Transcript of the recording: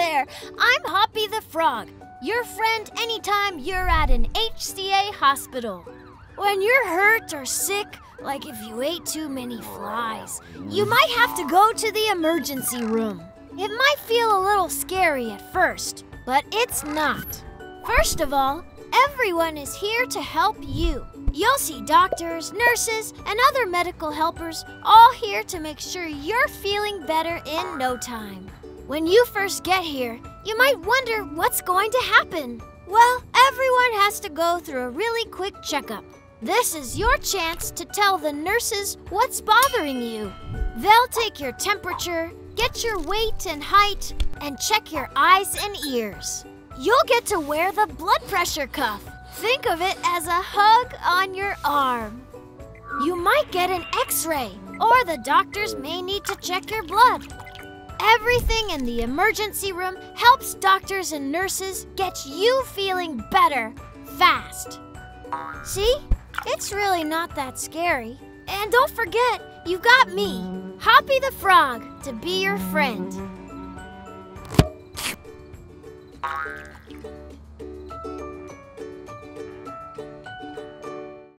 there! I'm Hoppy the Frog, your friend anytime you're at an HCA hospital. When you're hurt or sick, like if you ate too many flies, you might have to go to the emergency room. It might feel a little scary at first, but it's not. First of all, everyone is here to help you. You'll see doctors, nurses, and other medical helpers all here to make sure you're feeling better in no time. When you first get here, you might wonder what's going to happen. Well, everyone has to go through a really quick checkup. This is your chance to tell the nurses what's bothering you. They'll take your temperature, get your weight and height, and check your eyes and ears. You'll get to wear the blood pressure cuff. Think of it as a hug on your arm. You might get an x ray, or the doctors may need to check your blood. Everything in the emergency room helps doctors and nurses get you feeling better fast. See? It's really not that scary. And don't forget, you've got me, Hoppy the Frog, to be your friend.